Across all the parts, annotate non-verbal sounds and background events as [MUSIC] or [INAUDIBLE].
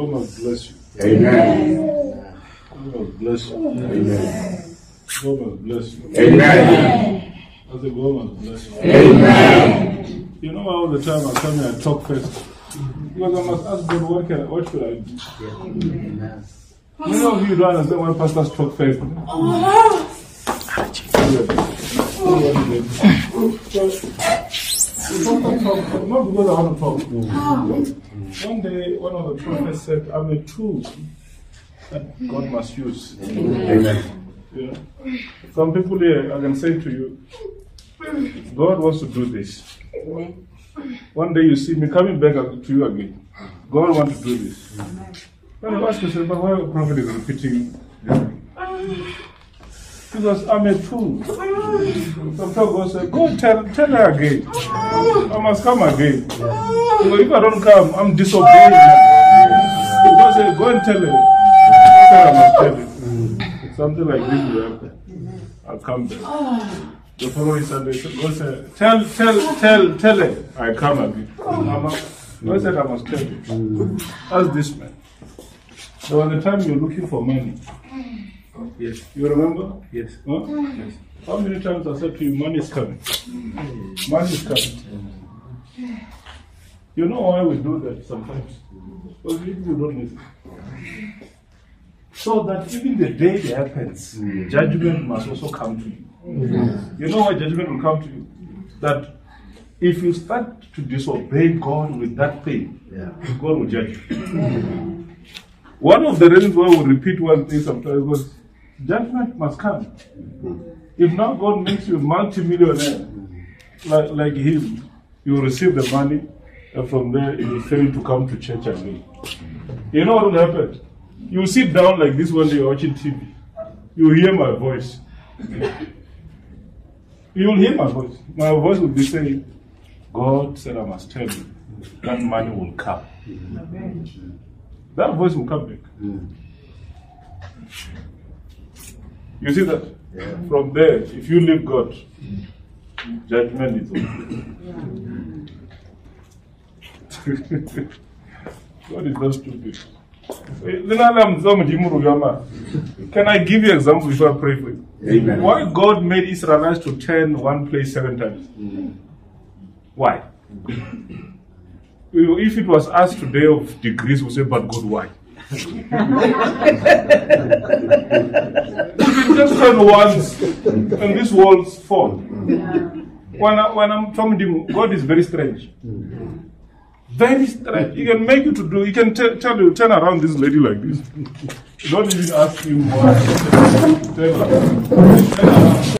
God must bless you. Amen. God must bless you. Amen. God must bless you. Amen. I said, God must bless you. Amen. You know, all the time I come here and talk first. Because I must ask God, what, can I, what should I do? Many of you don't understand why pastors talk first. Uh-huh. So, not because I want to talk. One day, one of the prophets said, I'm a tool that God must use. Amen. Know? Some people here, I can say to you, God wants to do this. One day you see me coming back to you again. God wants to do this. Then you ask yourself, but why the prophet is repeating this? Because I'm a tool. Sometimes God said, go tell, tell her again. I must come again. Because if I don't come, I'm disobeying her. God said, go and tell her. Say I must tell her. Something like this will happen. I'll come back. The following Sunday, God said, tell, tell, tell, tell her I come again. God said I must tell you. Ask this man. There was a time you're looking for money. Yes. You remember? Yes. Huh? Yes. How many times I said to you, money is coming? Money is coming. You know why we do that sometimes? Because people don't listen. So that even the day it happens, judgment must also come to you. You know why judgment will come to you? That if you start to disobey God with that thing, God will judge you. One of the reasons why we repeat one thing sometimes was judgment must come. If not, God makes you a multi-millionaire, like, like him, you will receive the money, and from there you will fail to come to church again. You know what will happen? You sit down like this one day watching TV. You hear my voice. You will hear my voice. My voice will be saying, God said I must tell you, that money will come. That voice will come back. You see that? From there, if you leave God, judgment is over. God is not stupid. Eh, can I give you an example before I pray for you? Amen. Why God made Israelites to turn one place seven times? Why? Mm. If it was us today of degrees, we say, but God, why? It just turn once and these walls fall. When, I, when I'm to him, God is very strange. Very strange. He can make you to do, he can tell you, turn around this lady like this. Don't even ask him why. Turn around.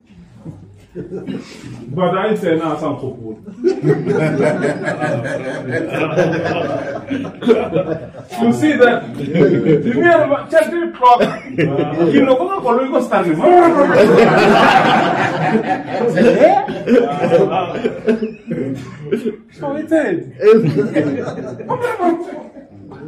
Turn around. But I say now some football. you see that? You hear about ten o'clock. You know what I'm going to start. So it is.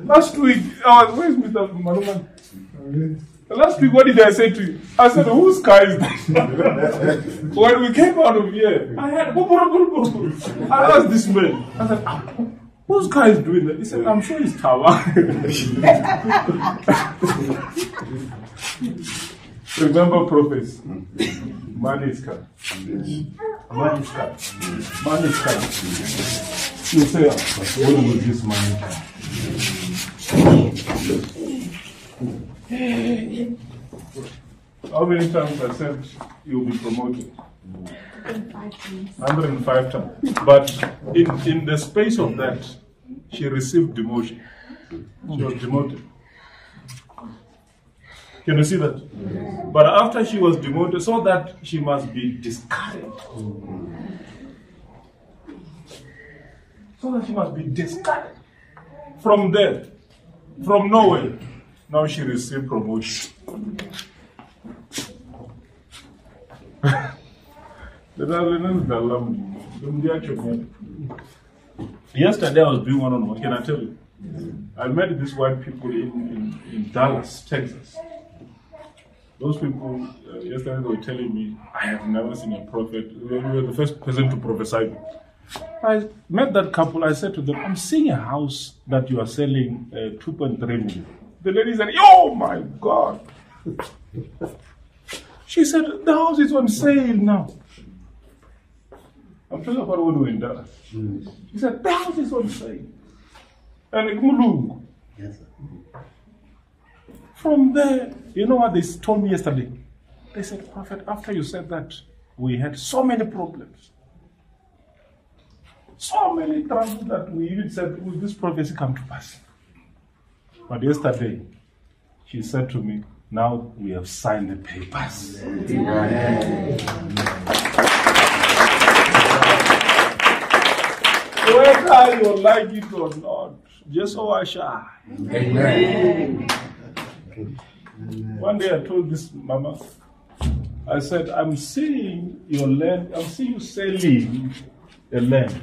Last week, I was, where's Mr. Maluman? Last week, what did I say to you? I said, whose car is that? [LAUGHS] when we came out of here, I had, I asked this man, I said, "Ah, whose car is doing that? He said, I'm sure it's Tawa. [LAUGHS] Remember prophets. Money is coming. Money is coming. Money is coming. You say, "Ah, when will this money come? How many times I said you'll be promoted? 105 times. But in, in the space of that, she received demotion. She was demoted. Can you see that? But after she was demoted, so that she must be discouraged. So that she must be discouraged. From there, from nowhere, now she received promotion. Yesterday I was doing one on one. Can I tell you? I met these white people in, in, in Dallas, Texas. Those people, uh, yesterday they were telling me, I have never seen a prophet. You were the first person to prophesy. I met that couple. I said to them, I'm seeing a house that you are selling uh, 2.3 million. The lady said, Oh my God. She said, The house is on sale now. I'm when we were in Dallas. She said, The house is on sale. And Mulungu. Yes, sir. From there, you know what they told me yesterday? They said, Prophet, after you said that, we had so many problems. So many troubles that we even said, Will this prophecy come to pass? But yesterday, she said to me, Now we have signed the papers. Whether you like it or not, just so I shall. Amen. One day I told this mama, I said, I'm seeing your land, I'm seeing you selling a land.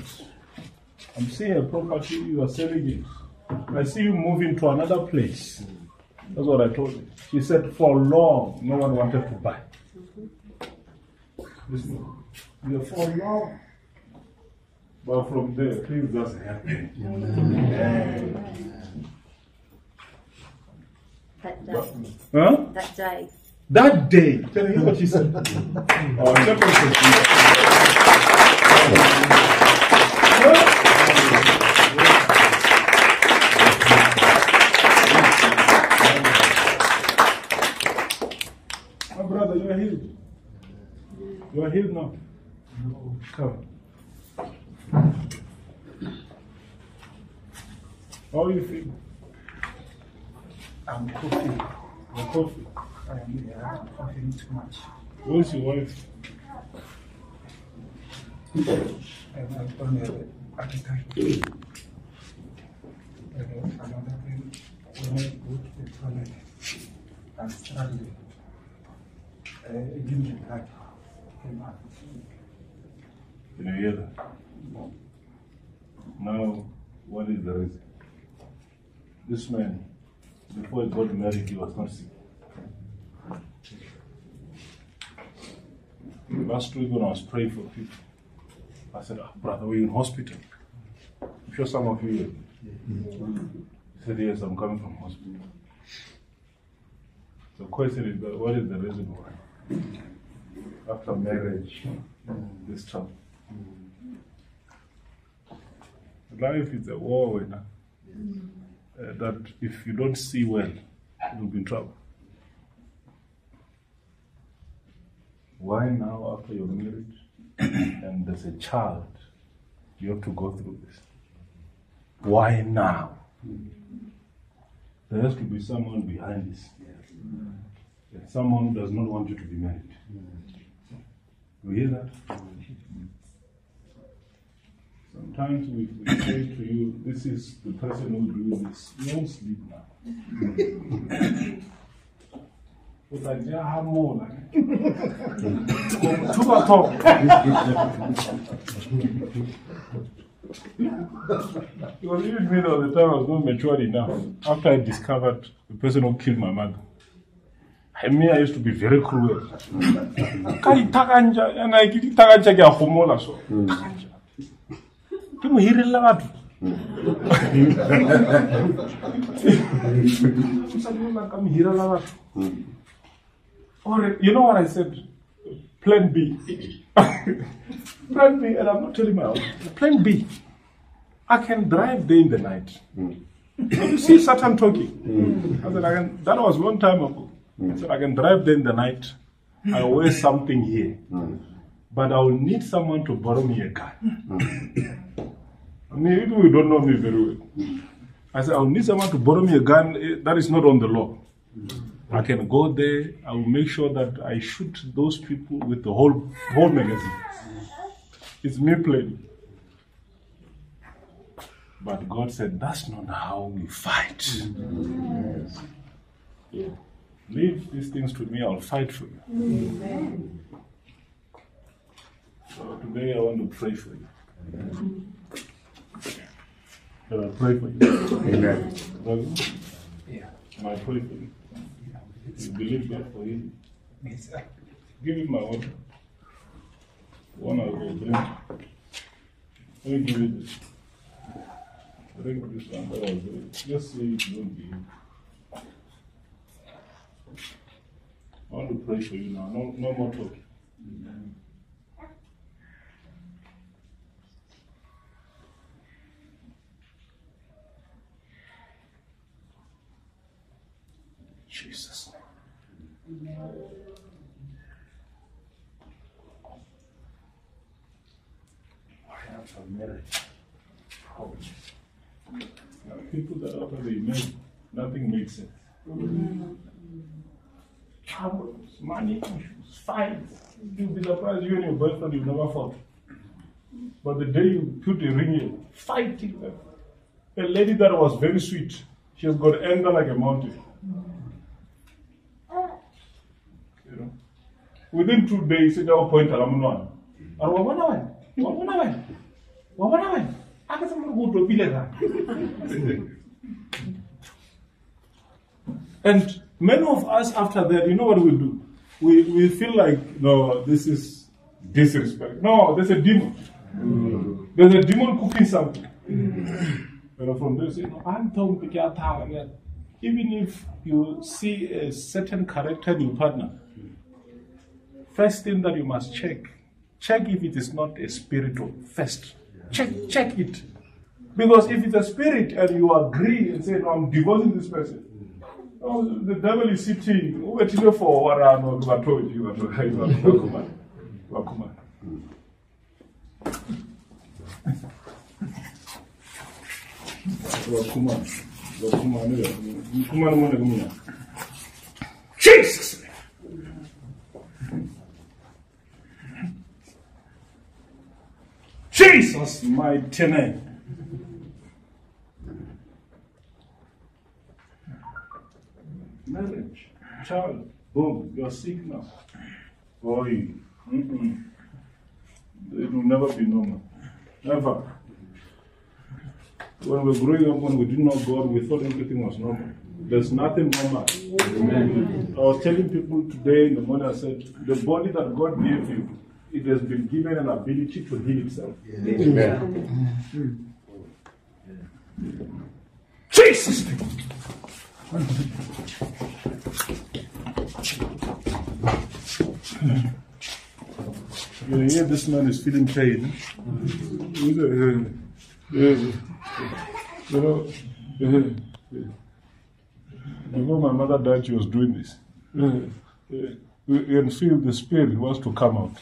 I'm seeing a property, you are selling it. I see you moving to another place. That's what I told her. She said, for long, no one wanted to buy. Listen, yeah, for long. But from there, things just happen. That day. Huh? That day. That day, tell me what she said. [LAUGHS] oh, You are healed now. Come. How are you feeling? I'm coughing. Your coffee. I am yeah, coughing too much. Where's your wife? I've done a appetite. Another thing, when I go to the toilet, I'm struggling. Uh, give me blood. Can you hear that? Now, what is the reason? This man, before he got married, he was not sick. Last week when I was praying for people, I said, "Ah, brother, we're in hospital. I'm sure some of you He said, yes, I'm coming from hospital. The question is, what is the reason why? After marriage, this trouble. Life is a war winner. Uh, that if you don't see well, you'll be in trouble. Why now, after you're married [COUGHS] and there's a child, you have to go through this? Why now? There has to be someone behind this. Yeah, Someone does not want you to be married. You hear that? Sometimes we, we say to you, this is the person who do this. You won't sleep now. utajahamula tuba talk because even me all the time I was not matured enough after I discovered the person who killed my mother I mean, I used to be very cruel. And I get ithakanja ke a gomola so. Hmm. Ithakanja. Ke mo hirela batho. Hmm. Mosadi o la ka mo hirela batho. Hmm. Or, you know what I said? Plan B. Plan B, and I'm not telling my wife. Plan B. I can drive day in the night. You see Satan talking, I said, I can, that was long time ago. Mm. I said, I can drive there in the night. I mm. wear something here. Mm. But I will need someone to borrow me a gun. Maybe you don't know me very well. I said, I'll need someone to borrow me a gun. eh, That is not on the law. I can go there. I will make sure that I shoot those people with the whole whole magazine. It's me playing. But God said, that's not how we fight. Leave these things to me, I'll fight for you. Amen. So today I want to pray for you. Shall I pray for you? Amen. Brother, Yeah. Can I pray for you? You believe God for him? Yes, sir. Give him my water. One I will drink. Let me give you this. Bring this one. That was it. Just say it won't be. I want to pray for you now. No, no more talking. Jesus. I have a marriage. problem. People that are already married, nothing makes sense. Troubles, money issues, fights. You'll be surprised you and your boyfriend you never fought. But the day you put the ring in, fighting them. A lady that was very sweet, she has got anger like a mountain. Ah. You know? Within two days, it will point at Amunan. And what one? What one? What one? I guess I'm going to go to that. [LAUGHS] And many of us, after that, you know what we do? We, we feel like, no, this is disrespect. No, there's a demon. There's a demon cooking something. You know, from there, say, no, I'm talking to. Even if you see a certain character in your partner, first thing that you must check, check if it is not a spiritual first. Check, check it. Because if it's a spirit and you agree and say, no, I'm divorcing this person, oh, the devil is sitting, waiting for what I know, I told you, I told you, Wakuma. Wakuma. Wakuma. Wakuma, no, Wakuma, no, no, no. Jesus! Jesus, mighty name. Marriage, child, boom, you're sick now. Boy, mm-mm. it will never be normal. Never. When we were growing up, when we didn't know God, we thought everything was normal. There's nothing normal. I was telling people today in the morning, I said, the body that God gave you, it has been given an ability to heal itself. Amen. Jesus! You this man is feeling pain. Uh, uh, you know, uh, before my mother died, she was doing this. You can feel the spirit wants to come out.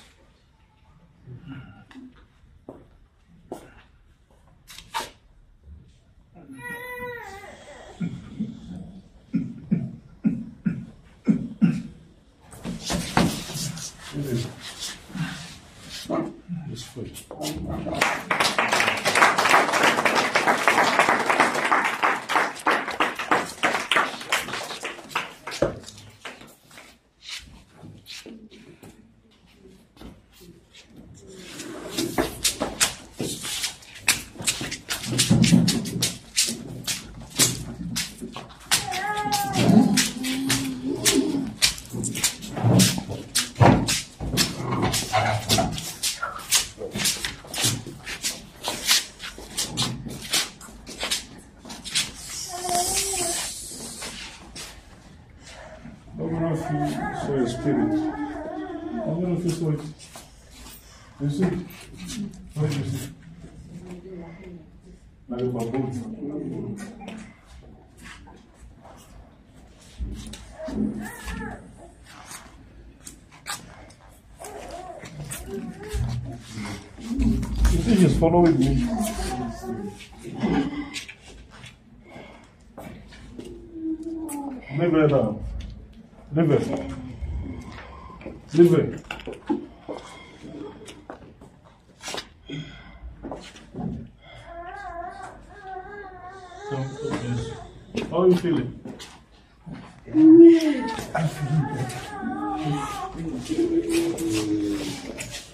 This foot. I'm gonna feel so your spirit. I'm gonna feel so it. You see? What do you see? Like a baboon. You see, he's following me. Leave it now. Leave it. Leave it. How are you feeling? What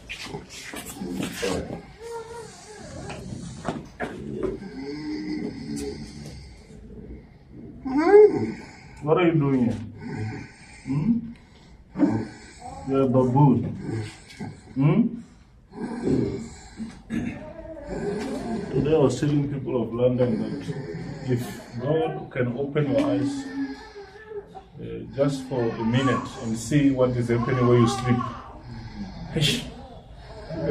are you doing here? Hmm? You're a baboon. Hmm? Today I was telling people of London that if God can open your eyes uh, just for a minute and see what is happening where you sleep,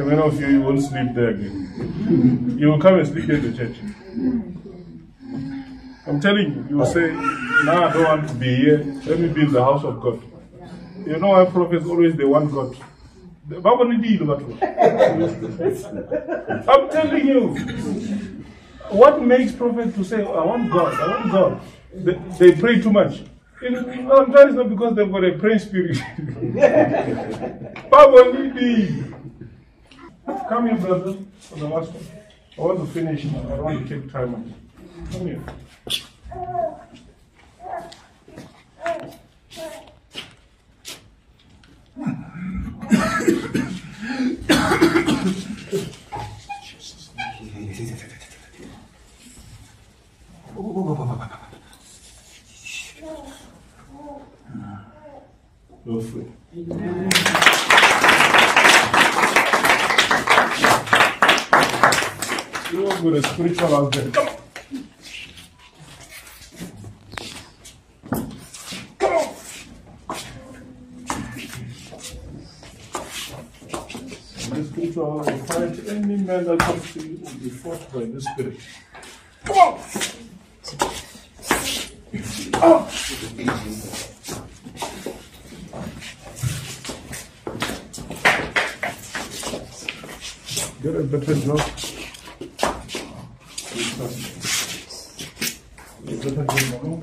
many of you, you won't sleep there again. You will come and sleep in the church. I'm telling you, you say, now I don't want to be here. Let me be in the house of God. You know why prophets always they want God. I'm telling you. What makes prophets to say, I want God, I want God? They, they pray too much. It's not because they've got a praying spirit. [LAUGHS] Come here, brother, for the last one. I want to finish now. I don't want to take time. On you. Come here. You're free. You are with a spiritual husband. Come on. Come on. Spiritual husband will fight any man that comes to you will be fought by this spirit. On. Oh. Get a better job. Get a better job, no?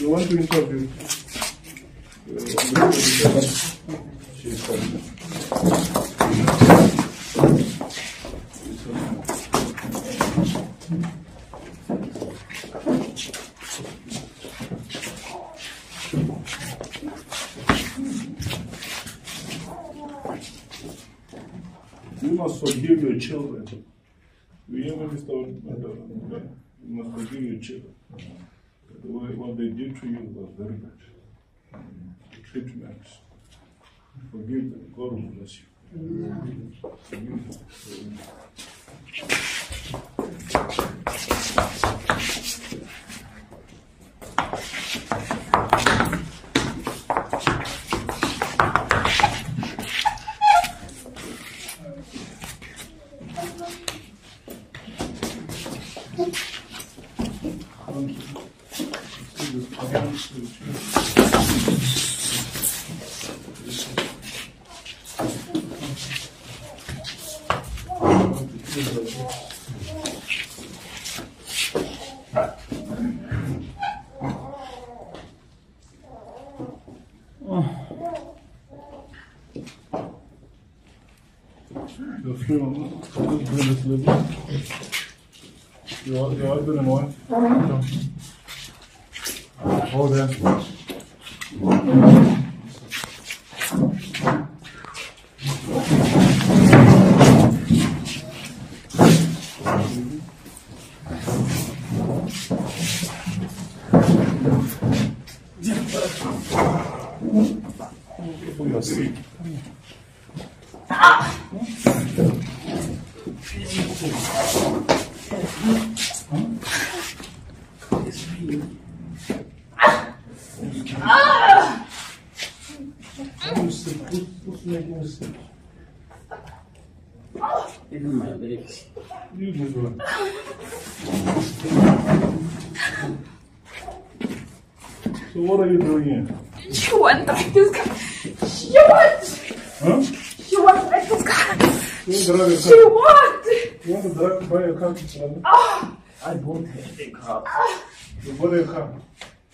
You want to interview? Uh, She's coming. You must forgive your children. You hear me, Mr. Madam? You must forgive your children. The way, what they did to you was very bad. The treatment. Forgive them. God will bless you. Forgive them. The film, this little. Your, your husband and wife? No. Hold there. For your seat. You sit. Who's, who's making you sit? Even my legs. You this one. So what are you doing here? You want to break this car? You want? Huh? You want to break this car? You want to drive a car? You want? You want to drive, buy a car? brother? Oh, ah. I bought a car. Ah. You bought a car.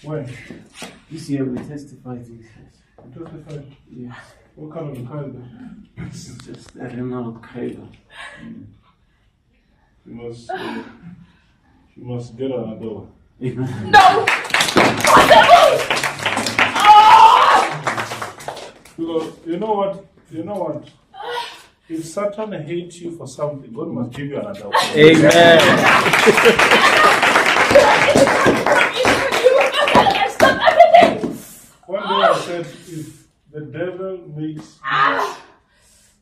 When? This year we testified this. Justify. Yes. What kind of a car is that? It's just a Renault Kiger. She must, uh, she must get on the door. no! oh! Because you know what? You know what? If Satan hates you for something, God must give you another one. Amen. one day I said, if the devil makes uh,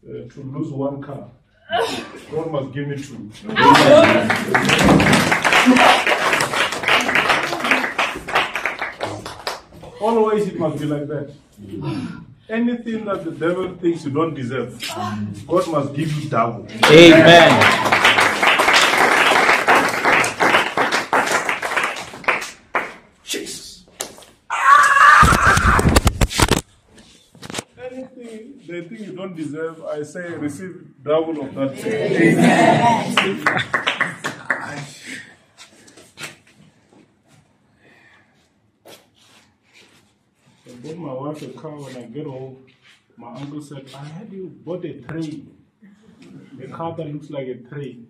to lose one car, God must give me two. Always it must be like that. Anything that the devil thinks you don't deserve, God must give you double. Amen. Jesus. Anything they think you don't deserve, I say receive double of that thing. I bought my wife a car when I get home. My uncle said, I had you bought a tray. A car that looks like a tray.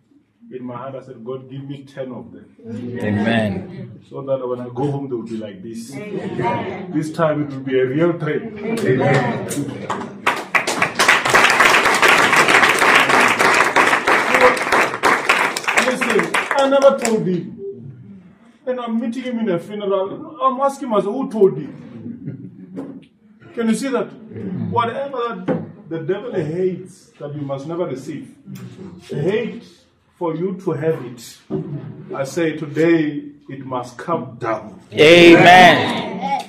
In my heart, I said, God, give me 10 of them. Amen. So that when I go home, they will be like this. This time it will be a real trade. Listen, I never told him. And I'm meeting him in a funeral. I'm asking myself, who told him? Can you see that? Whatever the devil hates, that you must never receive. Hate for you to have it. I say today it must come down. Amen.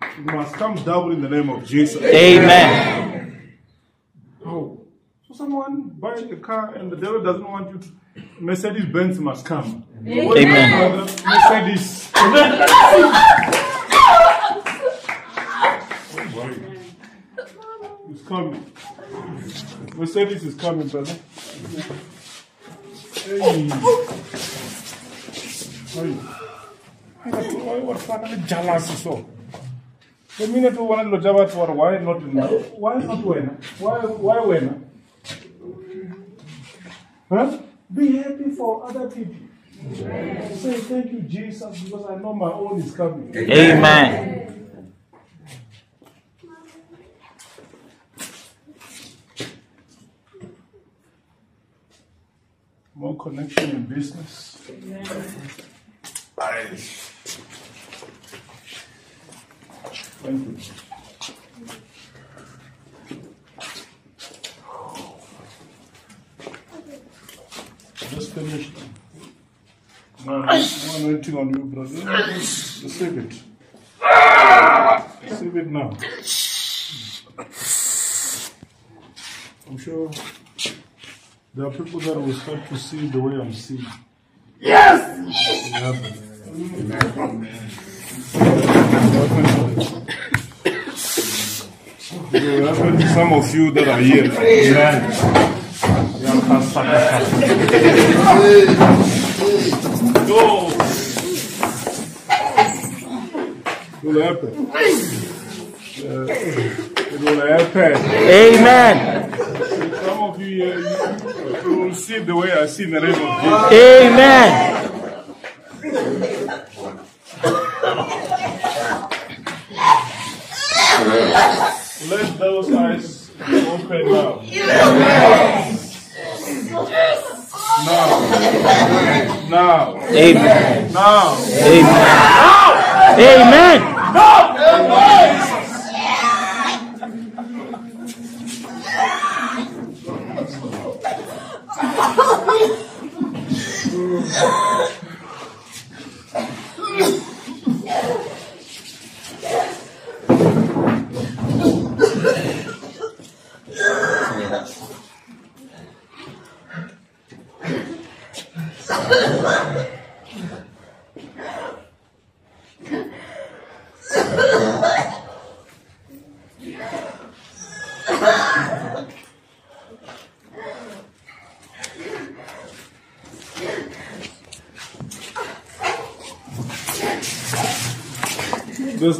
It must come down in the name of Jesus. Amen. Oh, so someone buys a car and the devil doesn't want you to. Mercedes Benz must come. Amen. Mercedes. Don't. It's coming. Mercedes is coming, brother. Hey. Hey. Why what fun jealous so? The minute you want to know about what why not why not when? Why why when? Huh? Be happy for other people. Say thank you, Jesus, because I know my own is coming. Amen. More connection in business. Aye. Thank you. Just finished. No, no, no waiting on you, brother. Receive it. Receive it now. I'm sure there are people that will start to see the way I'm seeing. Yes! It will happen to some of you that are here. Go! It will happen. Uh, it will happen. Amen. Some of you here, you, you will see the way I see in the name of Jesus. Amen. Let those eyes open now. Now. No. Amen. No. Amen. No. Amen. There's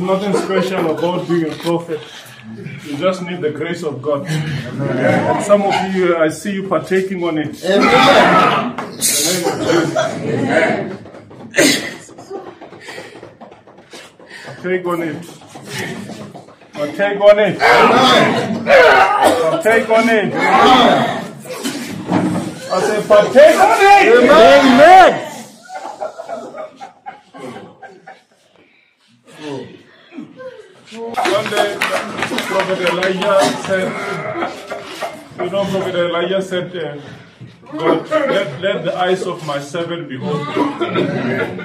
nothing special about being a prophet. You just need the grace of God. And some of you, I see you partaking on it. In the name. Partake on it. Partake on it. Partake on it. I say, partake on it. Amen. One day, Prophet Elijah said, you know, Prophet Elijah said, uh, God, let, let the eyes of my servant be open.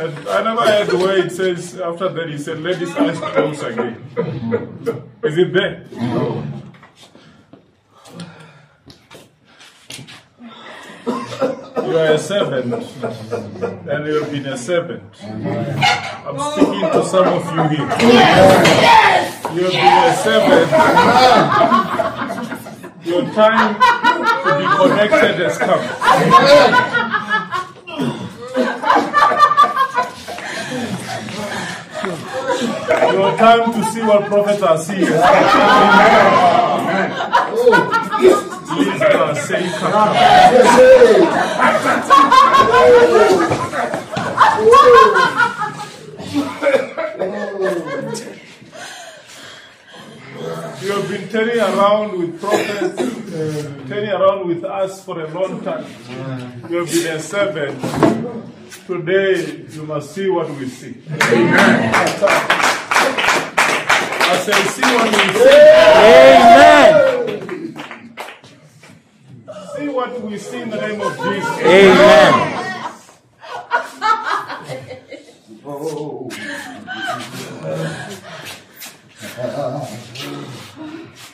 And I never heard the way it says, after that, he said, let his eyes close again. Is it there? You are a servant, and you have been a servant. I'm speaking to some of you here. You have been a servant. Your time to be connected has come. Your time to see what prophets are seeing. Please, God, say, come. You have been turning around with prophets, uh, turning around with us for a long time. You have been a servant. Today, you must see what we see. Amen. I say, see what we see. What we see in the name of Jesus. Amen.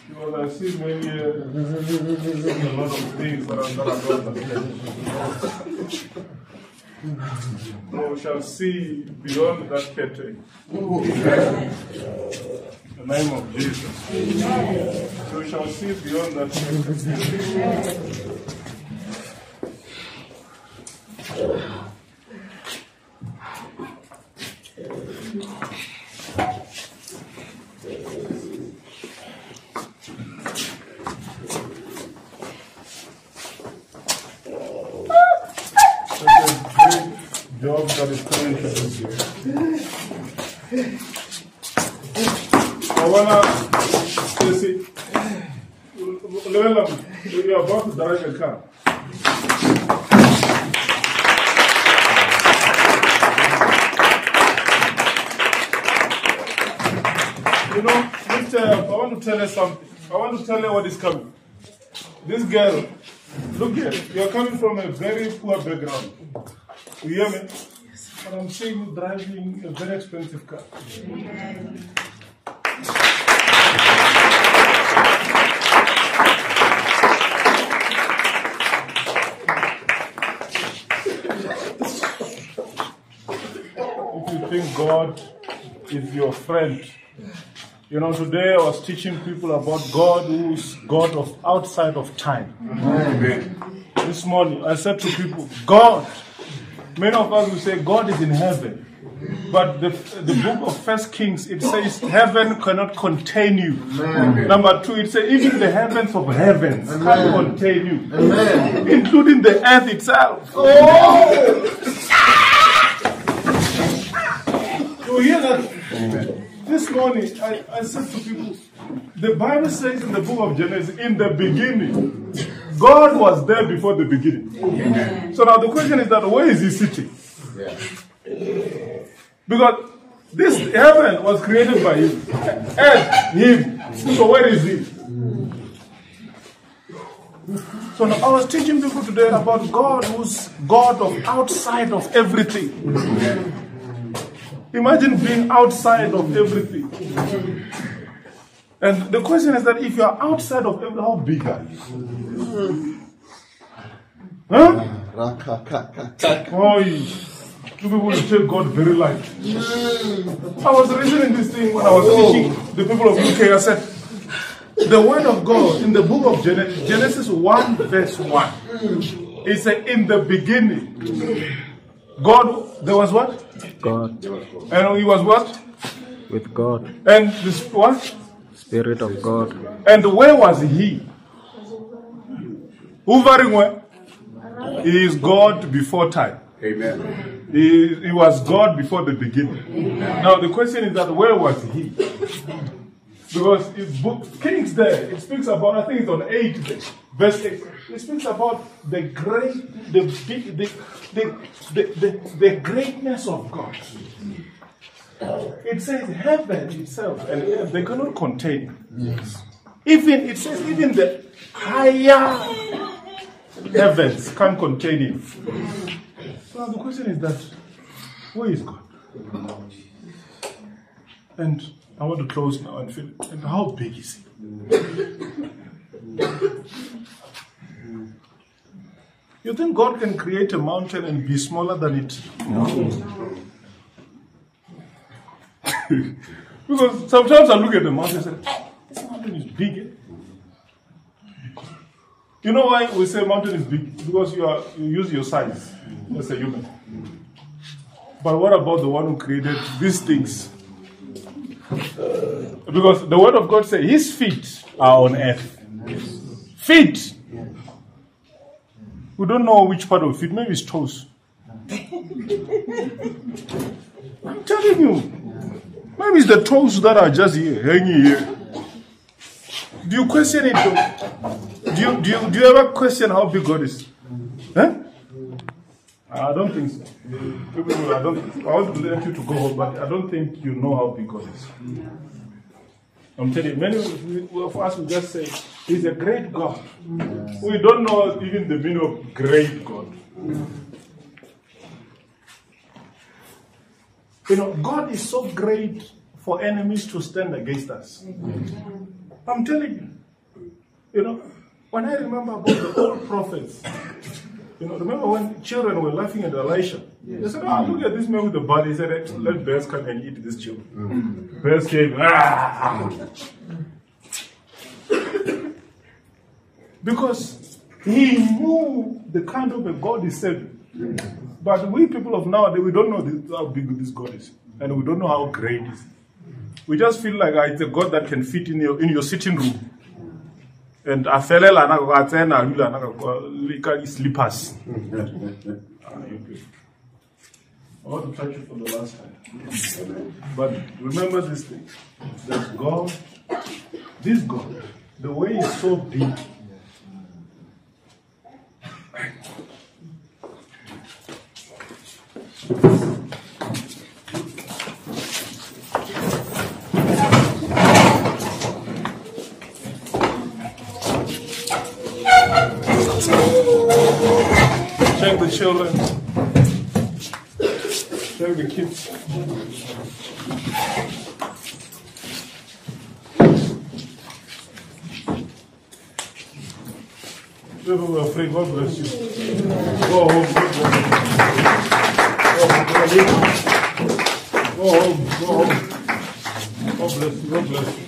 Because I see many, uh, a lot of things that are, are not there. So we shall see beyond that curtain. The name of Jesus. So we shall see beyond that curtain. Such a great job that is coming to this year. I wanna you see, Llewellyn, you are about to drive a car. You know, this, uh, I want to tell you something. I want to tell you what is coming. This girl, look here, you are coming from a very poor background. You hear me? But I'm seeing you driving a very expensive car. If you think God is your friend, you know, today I was teaching people about God who's God of outside of time. This morning I said to people, God, many of us will say God is in heaven. But the, the book of First Kings, it says heaven cannot contain you. Number two, it says even the heavens of heavens can't contain you, including the earth itself. Oh! You hear that? This morning, I, I said to people, the Bible says in the book of Genesis, in the beginning, God was there before the beginning. So now the question is that where is he sitting? Because this heaven was created by him, earth, him. So where is he? So now I was teaching people today about God who's God of outside of everything. Imagine being outside of everything. And the question is that if you are outside of everything, how big are you? Huh? Oh, you people will take God very light. I was reasoning this thing when I was oh. teaching the people of UK. I said, the word of God in the book of Genesis, Genesis 1, verse 1, it said, In the beginning, God, there was what? God And he was what? with God, And this what? Spirit of God, And where was he? Hovering where? He is God before time. Amen. He, he was God before the beginning. Now the question is that where was he? Because in book Kings there, it speaks about, I think it's on 8 there, verse 8. It speaks about the great, the big, the, the, the, the, greatness of God. It says heaven itself and earth, they cannot contain it. Even it says even the higher heavens can't contain him. So the question is that where is God? And I want to close now and feel and how big is he? You think God can create a mountain and be smaller than it? [LAUGHS] because sometimes I look at the mountain and say, "Eh, this mountain is big. eh?" You know why we say mountain is big? Because you are you use your size as a human. But what about the one who created these things? [LAUGHS] Because the word of God says his feet are on earth. Feet. We don't know which part of feet, maybe it's toes. I'm telling you. Maybe it's the toes that are just here, hanging here. Do you question it? though? Do you, do you, do you ever question how big God is? Huh? I don't think so. People, I, don't, I want to let you to go home, but I don't think you know how big God is. I'm telling you, many of us will just say, He's a great God. We don't know even the meaning of great God. You know, God is so great for enemies to stand against us. I'm telling you. You know, when I remember about the old prophets, you know, remember when children were laughing at Elisha? They said, Oh, look at this man with the body. He said, Let bears come and eat this children. Bears came, ah! Because he knew the kind of a God he served. But we people of nowadays, we don't know this, how big this God is. And we don't know how great it is. We just feel like ah, it's a God that can fit in your, in your sitting room. And afelela na go tsena lula na go lika slippers. Ah, you good. I want to touch you for the last time. But remember this thing that God, this God, the way is so big. Check the children. Check the kids. People were afraid. God bless you. Go home. God bless you. Go home. Go home. God bless you. God bless you.